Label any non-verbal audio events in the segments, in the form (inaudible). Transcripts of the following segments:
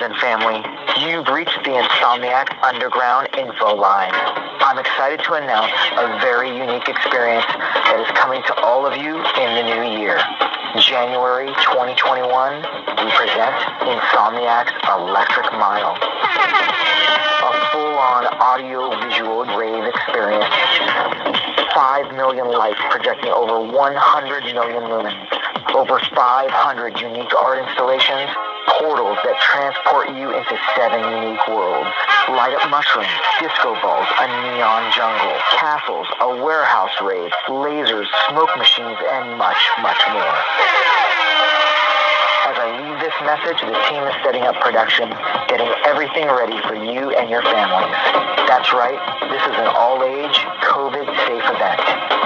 listeners and family. You've reached the Insomniac Underground info line. I'm excited to announce a very unique experience that is coming to all of you in the new year. January 2021, we present Insomniac's Electric Mile. A full-on audio-visual rave experience. 5 million lights projecting over 100 million lumens. Over 500 unique art installations, portals that transport you into seven unique worlds. Light up mushrooms, disco balls, a neon jungle, castles, a warehouse raid, lasers, smoke machines, and much, much more. As I leave this message, the team is setting up production, getting everything ready for you and your families. That's right, this is an all-age, COVID-safe event.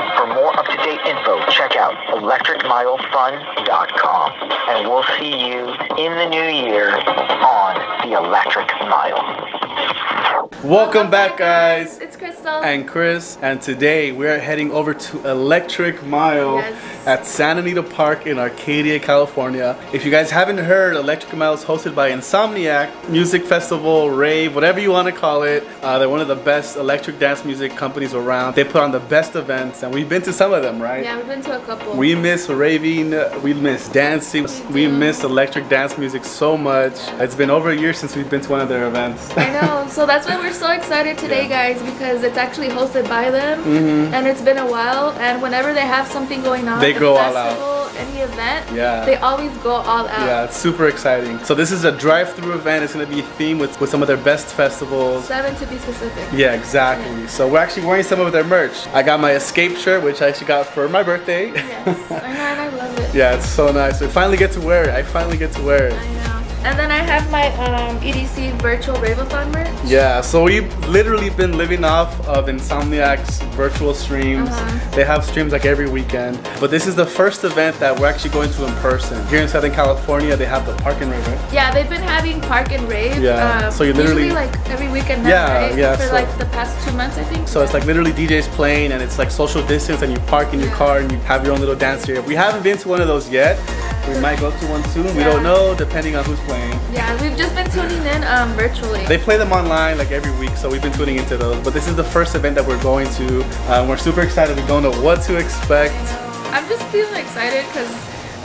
For more up-to-date info, check out electricmilefun.com. And we'll see you in the new year on the Electric Mile. Welcome back, guys. It's Cristal. And Cris, and today we're heading over to Electric Mile Yes. at Santa Anita Park in Arcadia, California. If you guys haven't heard, Electric Mile is hosted by Insomniac Music Festival, rave, whatever you want to call it. Uh, they're one of the best electric dance music companies around. They put on the best events, and we've been to some of them, right? yeah, we've been to a couple. We miss raving, we miss dancing, we do. miss electric dance music so much. It's been over a year since we've been to one of their events. I know. (laughs) So that's why we're so excited today, guys, because it's actually hosted by them, mm-hmm. and it's been a while. And whenever they have something going on. They go all out. any event, Yeah. they always go all out. Yeah, it's super exciting. So this is a drive-through event. It's gonna be themed with, with some of their best festivals. Seven to be specific. Yeah, exactly. So we're actually wearing some of their merch. I got my Escape shirt, which I actually got for my birthday. Yes, I know, and I love it. (laughs) yeah, it's so nice. We finally get to wear it. I finally get to wear it. And then I have my um, EDC virtual Raveathon merch. Yeah, so we've literally been living off of Insomniac's virtual streams. Uh-huh. They have streams like every weekend. But this is the first event that we're actually going to in person. Here in Southern California, they have the Park and Rave, right? Yeah, they've been having Park and Rave. Yeah, Um, so you literally- usually like every weekend now, Yeah, right? yeah, For so- like the past two months, I think. So it's like literally DJs playing and it's like social distance and you park in your car and you have your own little dance area. We haven't been to one of those yet. We might go to one soon. We don't know depending on who's playing. Yeah, we've just been tuning in um, virtually. They play them online like every week, so we've been tuning into those. But this is the first event that we're going to. Uh, we're super excited. We don't know what to expect. I'm just feeling excited because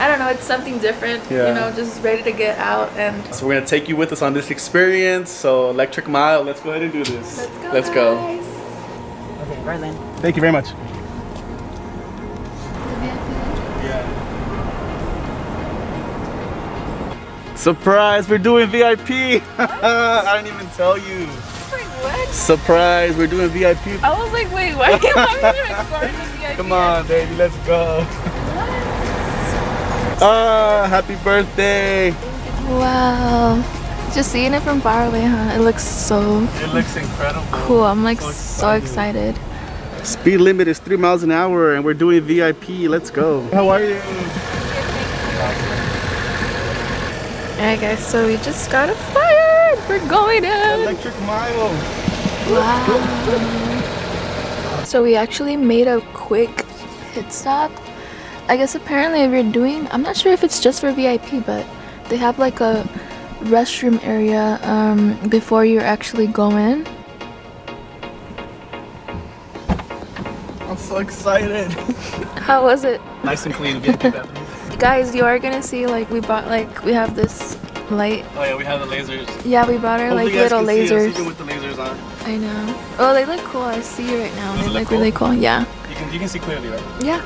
I don't know, it's something different. Yeah. You know, just ready to get out and So we're gonna take you with us on this experience. So Electric Mile, let's go ahead and do this. let's go. Let's go. guys. Okay, Berlin. Thank you very much. Surprise, we're doing VIP. (laughs) I didn't even tell you. Wait. Surprise, we're doing VIP. I was like, wait, why recording the VIP? Come on, baby, let's go. What? Ah, happy birthday. Wow. Just seeing it from far away, huh? It looks so It looks incredible. cool. I'm like So so excited. Speed limit is three miles an hour and we're doing VIP. Let's go. How are you? Alright, guys, so we just got a flyer. We're going in. Electric Mile. Wow. So we actually made a quick pit stop. I guess apparently if you're doing, I'm not sure if it's just for VIP, but they have like a restroom area um, before you actually go in. I'm so excited. How was it? nice and clean VIP bathrooms. Guys, you are gonna see like we bought like we have this light. Oh yeah, we have the lasers. Yeah, we bought our Hopefully like little can see us lasers. with the lasers on. I know. Oh, they look cool. I see you right now. Does They look look really cool. Yeah. You can you can see clearly, right? Yeah.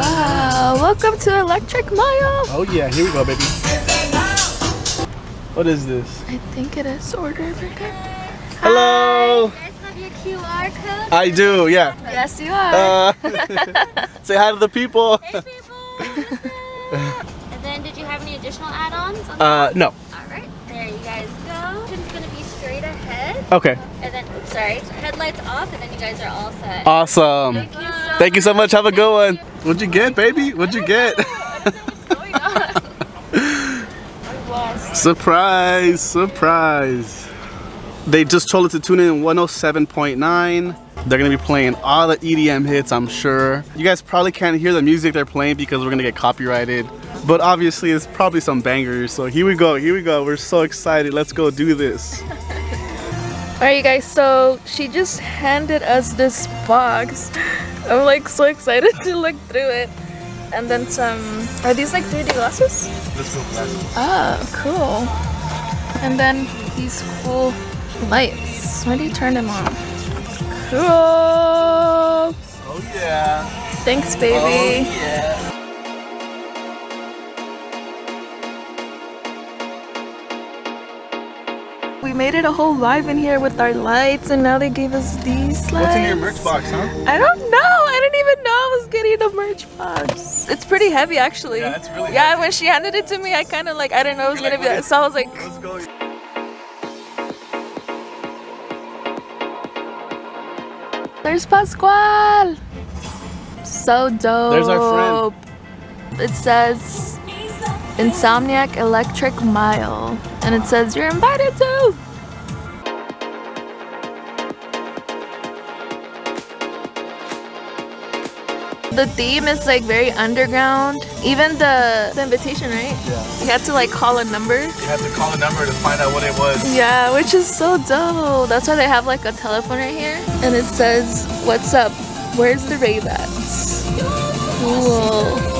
Wow, welcome to Electric Mile. Oh yeah, here we go, baby. What is this? I think it is order picker. Hello. your QR code? I do, yeah. Yes, you are. Uh, (laughs) (laughs) say hi to the people. Hey people! (laughs) and then did you have any additional add-ons? on Uh, no. Alright, there you guys go. It's gonna be straight ahead. Okay. And then, oops, sorry, headlights off and then you guys are all set. Awesome. Thank you so Thank you so much. Have a good one. What'd you get, baby? What'd you get? going on? surprise, surprise. They just told us to tune in 107.9. They're gonna be playing all the EDM hits, I'm sure. You guys probably can't hear the music they're playing because we're gonna get copyrighted. But obviously, it's probably some bangers. So here we go. Here we go. We're so excited. Let's go do this. (laughs) Alright, you guys, so she just handed us this box. I'm like so excited (laughs) to look through it. And then some. Are these like 3D glasses? Let's go glasses. Oh, ah, cool. And then these cool lights. Why do you turn them on? Cool. Oh yeah. Thanks, baby. Oh, yeah. We made it a whole live in here with our lights, and now they gave us these lights. What's in your merch box, huh? I don't know. I didn't even know I was getting a merch box. It's pretty heavy, actually. Yeah, it's really Yeah, heavy. when she handed it to me, I kind of like I didn't know it was gonna like, be. what So I was like, "There's Pasquale." So dope. There's our friend. It says Insomniac Electric Mile, and it says you're invited to. The theme is like very underground. Even the, the invitation, right? Yeah. You had to like call a number. You had to call a number to find out what it was. Yeah, which is so dope. That's why they have like a telephone right here. And it says, What's up? Where's the rave at? Cool.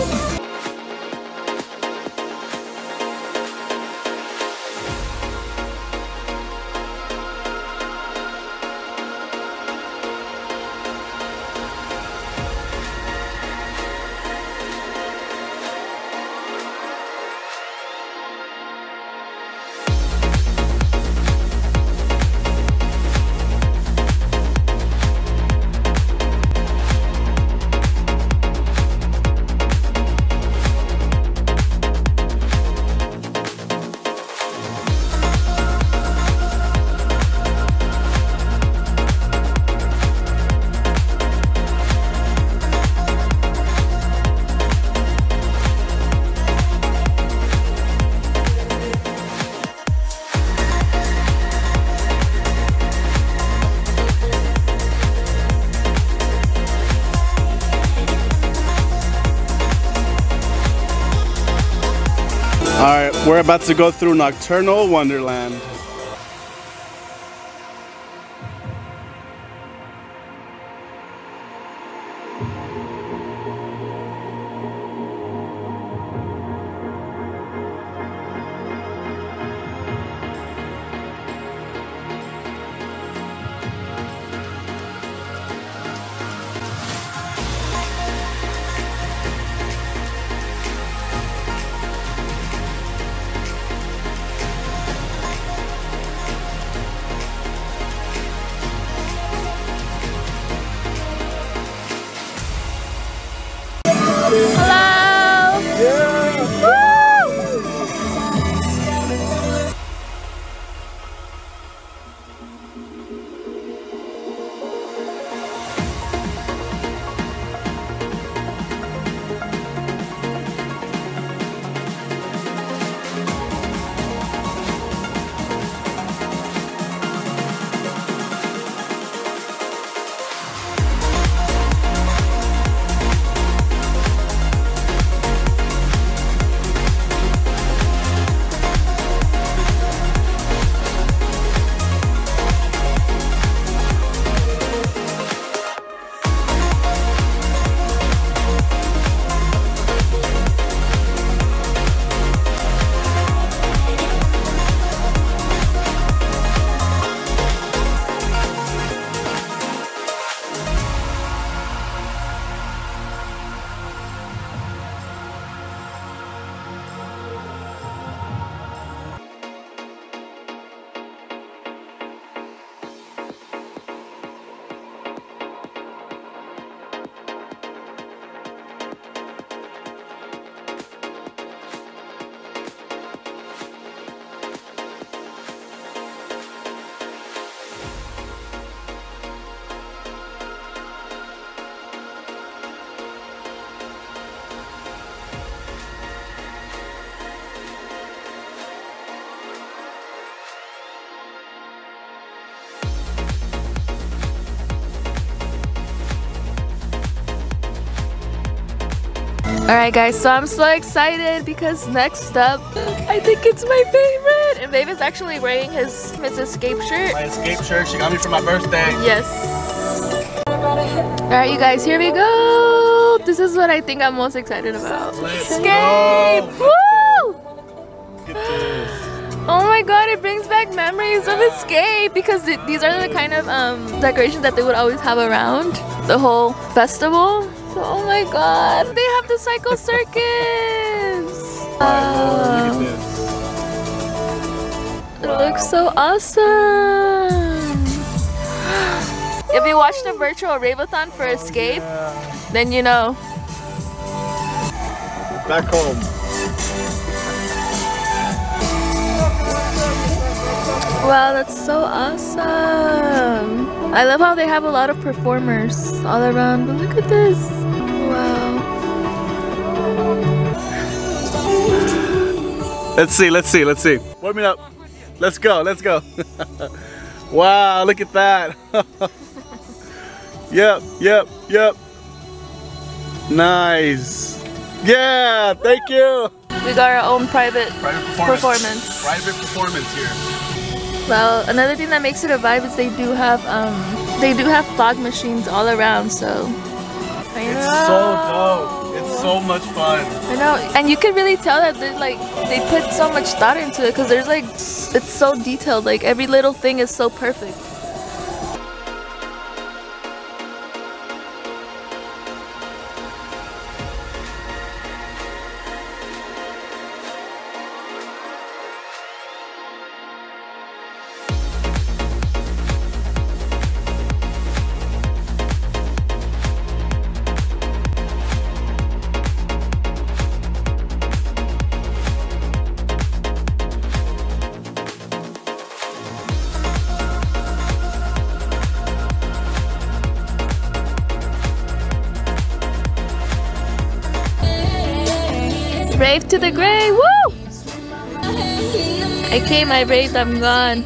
All right, we're about to go through Nocturnal Wonderland. Alright guys, so I'm so excited because next up, I think it's my favorite. And Babe is actually wearing his, his escape shirt. My escape shirt, she got me for my birthday. Yes. Alright you guys, here we go. This is what I think I'm most excited about. Let's Escape! go. Woo! Oh my god, it brings back memories of Escape because th these are the kind of um, decorations that they would always have around the whole festival. Oh my god, they have the Psycho Circus! Wow, it looks so awesome! If you watch the virtual Raveathon for Escape, then you know. Back home. Wow, that's so awesome. I love how they have a lot of performers all around. But look at this. Wow. Let's see, let's see, let's see. Warm it up. Let's go, let's go. (laughs) wow, look at that. (laughs) yep, yep, yep. Nice. Yeah, thank you. We got our own private Private performance. Private performance here. Well, another thing that makes it a vibe is they do have um they do have fog machines all around, so I It's know. so dope. It's so much fun. I know, and you can really tell that they like they put so much thought into it because there's like it's so detailed. Like every little thing is so perfect. Brave to the grave, woo! I came, I braved, I'm gone.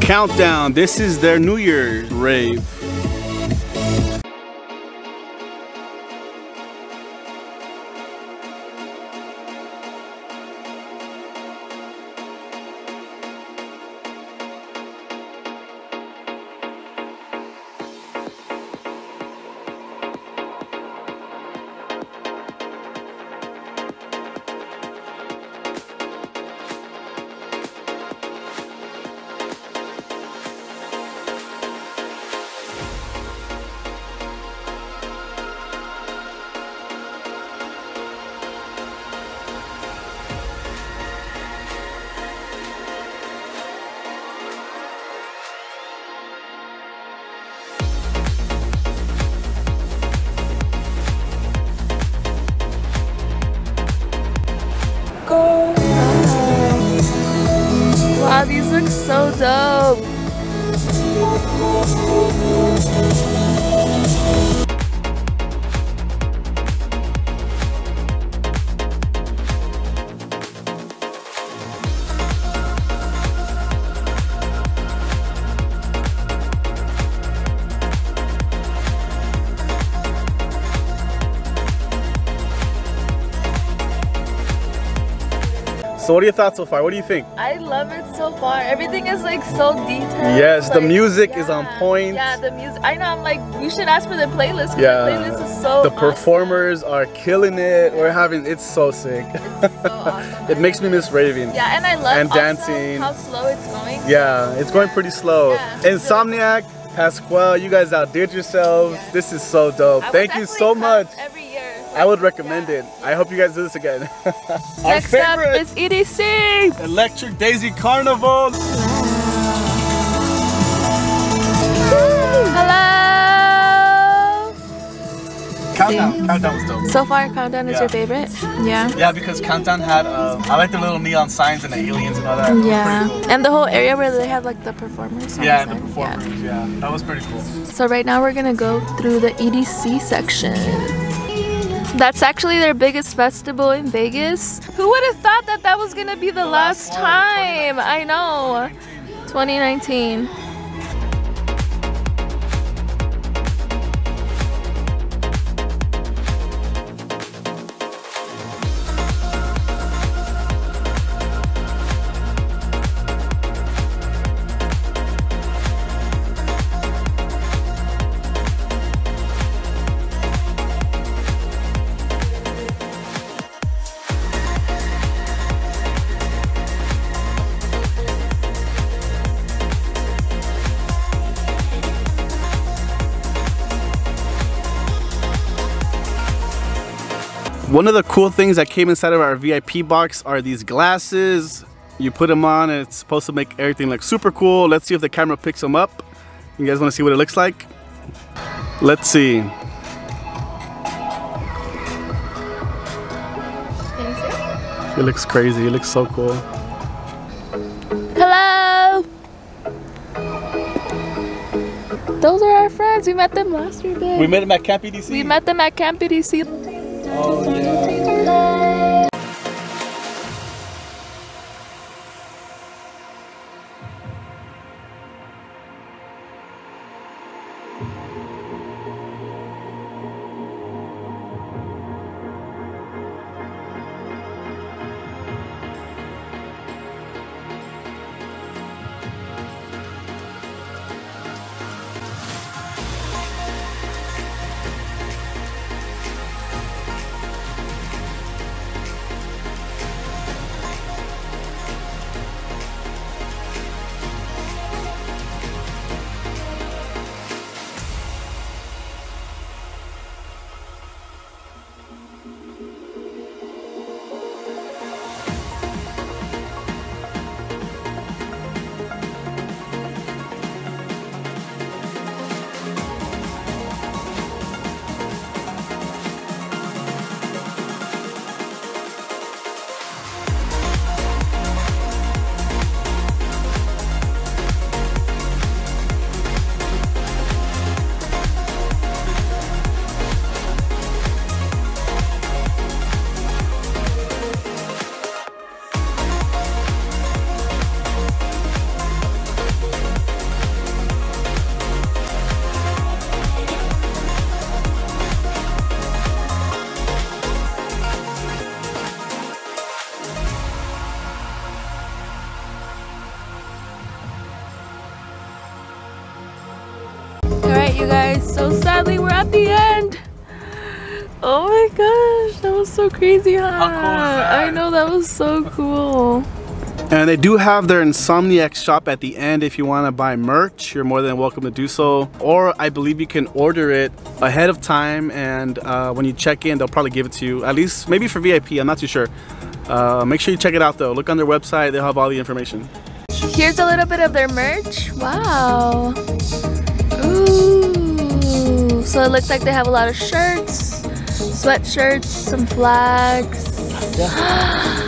Countdown. This is their New Year's rave. So what are your thoughts so far? What do you think? I love it so far. Everything is like so detailed. Yes, the Like, music is on point. Yeah, the music. I know. I'm like, you should ask for the playlist. Yeah. the playlist is so. the awesome. performers are killing it. We're having it's so sick. It's so (laughs) awesome. it makes me miss raving. Yeah, and I love And dancing. how slow it's going. Yeah, it's going pretty slow. Yeah. Insomniac, Pasquale, you guys outdid yourselves. This is so dope. I Thank you so much. Every year. I would recommend it. I hope you guys do this again. (laughs) Our Next up favorite is E EDC. Electric Daisy Carnival. Hello. Countdown. Countdown was dope. So far, Countdown is Yeah. your favorite? Yeah. Yeah, because Countdown had, uh, I like the little neon signs and the aliens and all that. Yeah. cool. And the whole area where they had like the performers. Yeah, the the side. performers. Yeah. that was pretty cool. So right now we're gonna go through the EDC section. That's actually their biggest festival in Vegas. Who would have thought that that was gonna be the, last, last time? I know. 2019. One of the cool things that came inside of our VIP box are these glasses. You put them on and it's supposed to make everything look super cool. Let's see if the camera picks them up. You guys want to see what it looks like? Let's see. It looks crazy. It looks so cool. Hello. Those are our friends. We met them last year, babe. We met them at Camp EDC. We met them at Camp EDC. Oh yeah. You guys. So sadly, we're at the end. Oh my gosh, that was so crazy, huh? How cool is that? I know that was so cool. And they do have their Insomniac shop at the end if you want to buy merch. You're more than welcome to do so. Or I believe you can order it ahead of time and uh, when you check in, they'll probably give it to you. At least maybe for VIP, I'm not too sure. Uh, make sure you check it out though. Look on their website, they'll have all the information. Here's a little bit of their merch. Wow. Ooh. So it looks like they have a lot of shirts, sweatshirts, some flags. (gasps) (gasps) (gasps)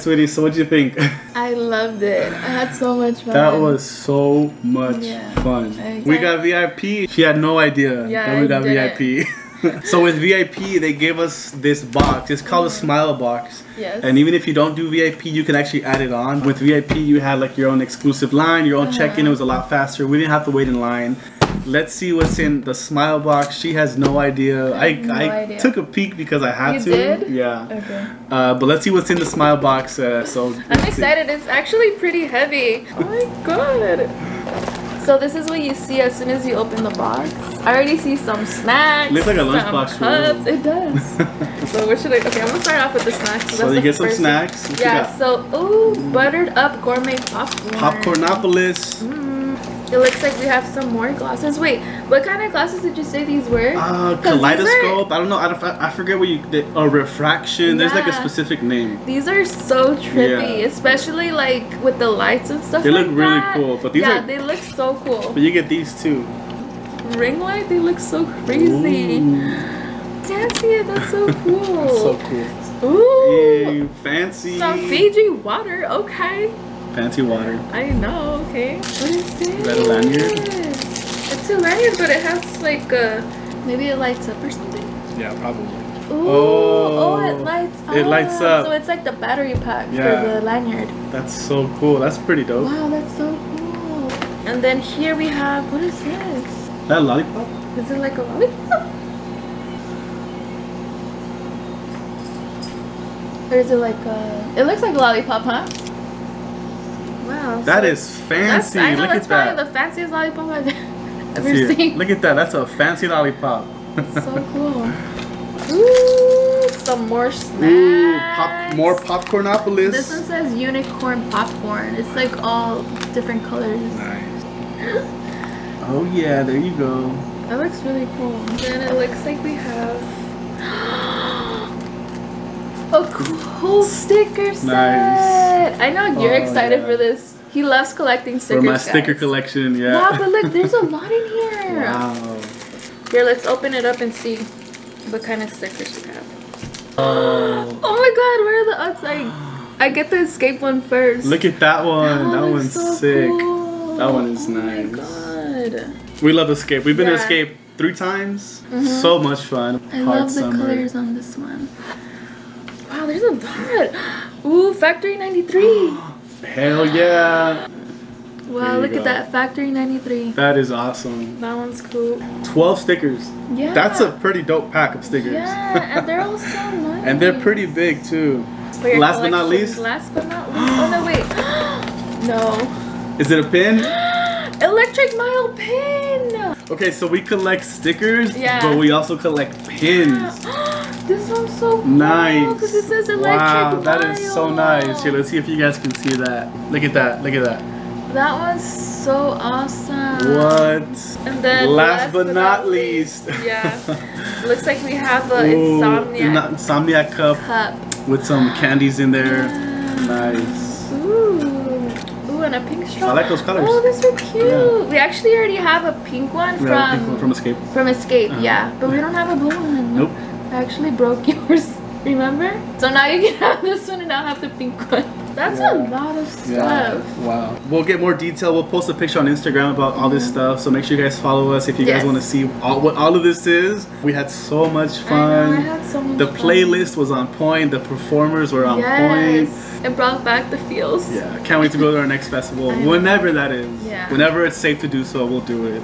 sweetie, so what do you think? I loved it. I had so much (laughs) fun. That was so much Yeah. fun. We got VIP. She had no idea Yeah, that we got. VIP. (laughs) so with VIP, they gave us this box. It's called a Smile Box. Yes. And even if you don't do VIP, you can actually add it on. With VIP, you had like your own exclusive line, your own Uh-huh. check-in. It was a lot faster. We didn't have to wait in line. Let's see what's in the Smile Box. She has no idea. I, have no I idea. took a peek because I had You to. did? Yeah. Okay. Uh, but let's see what's in the Smile Box. Uh, so I'm excited. It's actually pretty heavy. Oh my god. So this is what you see as soon as you open the box. I already see some snacks. Looks like a lunchbox for cups. It does. (laughs) so what should I? Okay, I'm gonna start off with the snacks. So you get some snacks. What Yeah. So ooh, buttered up gourmet popcorn. Popcornopolis. Mm, it looks like we have some more glasses. Wait, what kind of glasses did you say these were? Uh, these are- kaleidoscope. I don't know. I, don't, I forget what you. The, a refraction. There's like a specific name. These are so trippy, Yeah. especially like with the lights and stuff. They look like really that. cool, but these yeah, are- they look so cool. But you get these too. Ring light, they look so crazy. Ooh, Can't see it. That's so (laughs) cool. so cool. Ooh, fancy. some Fiji water. Okay, Fancy water. I know. Okay, what is this? that a lanyard? It's a lanyard, but it has like a maybe it lights up or something. Yeah, probably. Ooh, Oh, oh, it lights up. it lights up. So it's like the battery pack Yeah. for the lanyard. That's so cool. That's pretty dope. Wow, that's so cool. And then here we have what is this? That lollipop. Is it like a lollipop? Or is it like a? It looks like a lollipop, huh? Wow. That so is that's, fancy. I know Look that's at probably that. the fanciest lollipop I've (laughs) ever See it. seen. Look at that. That's a fancy lollipop. so (laughs) cool. Ooh, some more snacks. Ooh, pop, more popcornopolis. This one says unicorn popcorn. It's like all different colors. Nice. Oh yeah, there you go. That looks really cool. Then it looks like we have (gasps) a cool sticker set. Nice. I know you're Oh, excited yeah. for this. He loves collecting stickers. For my sticker collection, yeah. Wow, but look, there's a lot in here. Wow. Here, let's open it up and see what kind of stickers we have. Oh. Oh my god, where are the outside? I get the escape one first. Look at that one. That, looks one's so sick. cool. That one is oh nice. my god. We love Escape. We've been to Escape three times. Mhm. So much fun. I Hard love the summer. colors on this one. Wow, there's a lot. Ooh, Factory 93. (gasps) (gasps) Hell yeah. Wow, look go. at that. Factory 93. That is awesome. That one's cool. 12 stickers. Yeah. That's a pretty dope pack of stickers. Yeah, and they're all so nice. (laughs) and they're pretty big too. For your Last but not least, Last but not least. Oh, no, wait. (gasps) no. is it a pin? (gasps) Electric Mile pin. Okay, so we collect stickers, Yeah. but we also collect pins. (gasps) this one's so cool. Nice. Because it says electric Wow, that is so nice. Here, let's see if you guys can see that. Look at that. Look at that. That one's so awesome. What? And then last, but not least. Yeah. (laughs) Looks like we have a Ooh, insomnia Insomniac cup cup. with some candies in there. Yeah. Nice. Ooh. Ooh, and a pink straw. I like those colors. Oh, they're so cute. Yeah. We actually already have a pink one from pink one from Escape. from Escape, Uh-huh. yeah. But we don't have a blue one. Nope. I actually broke (laughs) yours. Remember? So now you can (laughs) have this one and I'll have the pink one. That's a lot of stuff. Yeah. Wow. We'll get more detail. We'll post a picture on Instagram about all this mm. stuff. So make sure you guys follow us if you guys want to see all, what all of this is. We had so much I fun. I had so much the fun. playlist was on point. The performers were on point. Yes. It brought back the feels. Yeah, can't wait to go to our next festival. (laughs) Whenever that is. Yeah. Whenever it's safe to do so, we'll do it.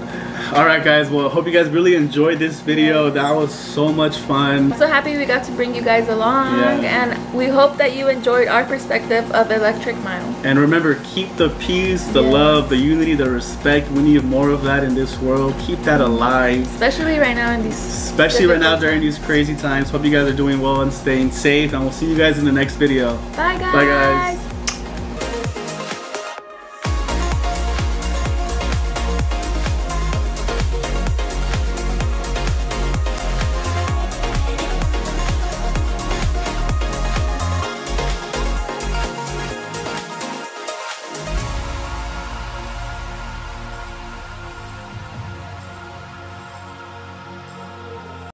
Alright guys, well hope you guys really enjoyed this video. That was so much fun. I'm so happy we got to bring you guys along Yeah. and we hope that you enjoyed our perspective of Electric Mile. And remember, keep the peace, the love, the unity, the respect. We need more of that in this world. Keep that alive. Especially right now in these Especially right now during these crazy times. Hope you guys are doing well and staying safe. And we'll see you guys in the next video. Bye guys. Bye, guys.